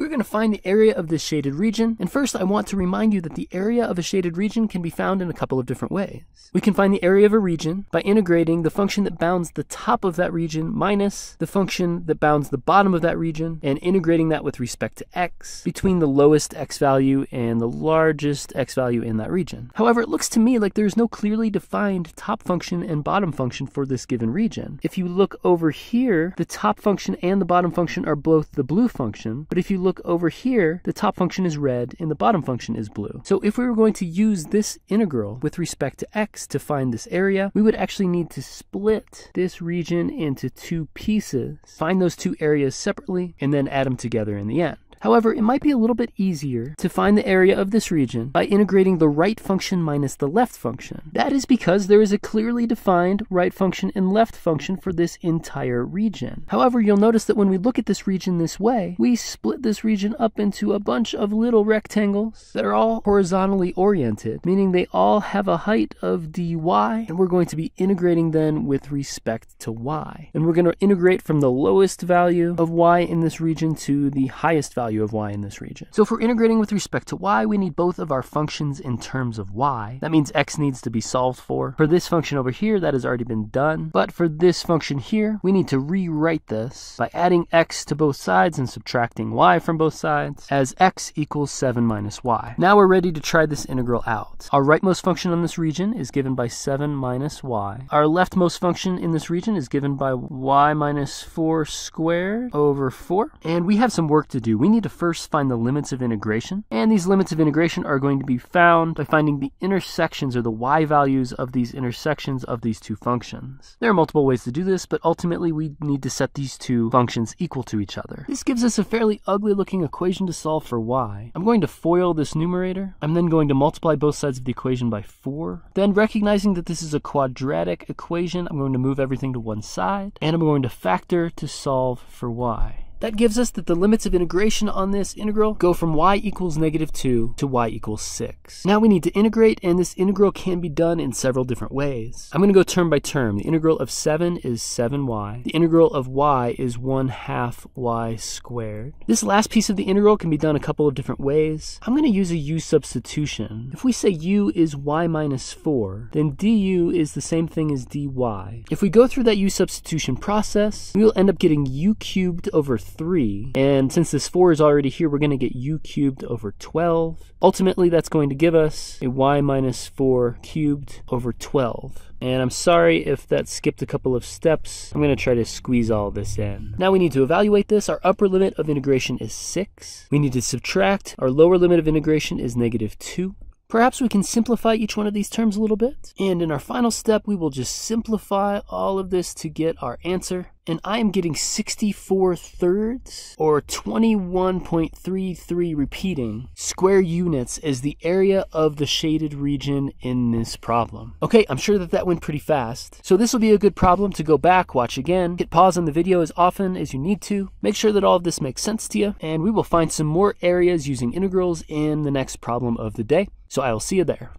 we're going to find the area of this shaded region. And first, I want to remind you that the area of a shaded region can be found in a couple of different ways. We can find the area of a region by integrating the function that bounds the top of that region minus the function that bounds the bottom of that region and integrating that with respect to x between the lowest x value and the largest x value in that region. However, it looks to me like there's no clearly defined top function and bottom function for this given region. If you look over here, the top function and the bottom function are both the blue function, but if you look over here, the top function is red and the bottom function is blue. So if we were going to use this integral with respect to x to find this area, we would actually need to split this region into two pieces, find those two areas separately, and then add them together in the end. However, it might be a little bit easier to find the area of this region by integrating the right function minus the left function. That is because there is a clearly defined right function and left function for this entire region. However, you'll notice that when we look at this region this way, we split this region up into a bunch of little rectangles that are all horizontally oriented, meaning they all have a height of dy, and we're going to be integrating then with respect to y. And we're going to integrate from the lowest value of y in this region to the highest value value of y in this region. So if we're integrating with respect to y, we need both of our functions in terms of y. That means x needs to be solved for. For this function over here, that has already been done. But for this function here, we need to rewrite this by adding x to both sides and subtracting y from both sides as x equals 7 minus y. Now we're ready to try this integral out. Our rightmost function on this region is given by 7 minus y. Our leftmost function in this region is given by y minus 4 squared over 4. And we have some work to do. We need need to first find the limits of integration, and these limits of integration are going to be found by finding the intersections or the y values of these intersections of these two functions. There are multiple ways to do this, but ultimately we need to set these two functions equal to each other. This gives us a fairly ugly looking equation to solve for y. I'm going to FOIL this numerator. I'm then going to multiply both sides of the equation by 4. Then recognizing that this is a quadratic equation, I'm going to move everything to one side, and I'm going to factor to solve for y. That gives us that the limits of integration on this integral go from y equals negative 2 to y equals 6. Now we need to integrate, and this integral can be done in several different ways. I'm going to go term by term. The integral of 7 is 7y. The integral of y is 1 half y squared. This last piece of the integral can be done a couple of different ways. I'm going to use a u substitution. If we say u is y minus 4, then du is the same thing as dy. If we go through that u substitution process, we will end up getting u cubed over 3. And since this 4 is already here, we're going to get u cubed over 12. Ultimately, that's going to give us a y minus 4 cubed over 12. And I'm sorry if that skipped a couple of steps. I'm going to try to squeeze all this in. Now we need to evaluate this. Our upper limit of integration is 6. We need to subtract. Our lower limit of integration is negative 2. Perhaps we can simplify each one of these terms a little bit. And in our final step, we will just simplify all of this to get our answer and I am getting 64 thirds or 21.33 repeating square units as the area of the shaded region in this problem. Okay, I'm sure that that went pretty fast. So this will be a good problem to go back, watch again, hit pause on the video as often as you need to, make sure that all of this makes sense to you, and we will find some more areas using integrals in the next problem of the day. So I will see you there.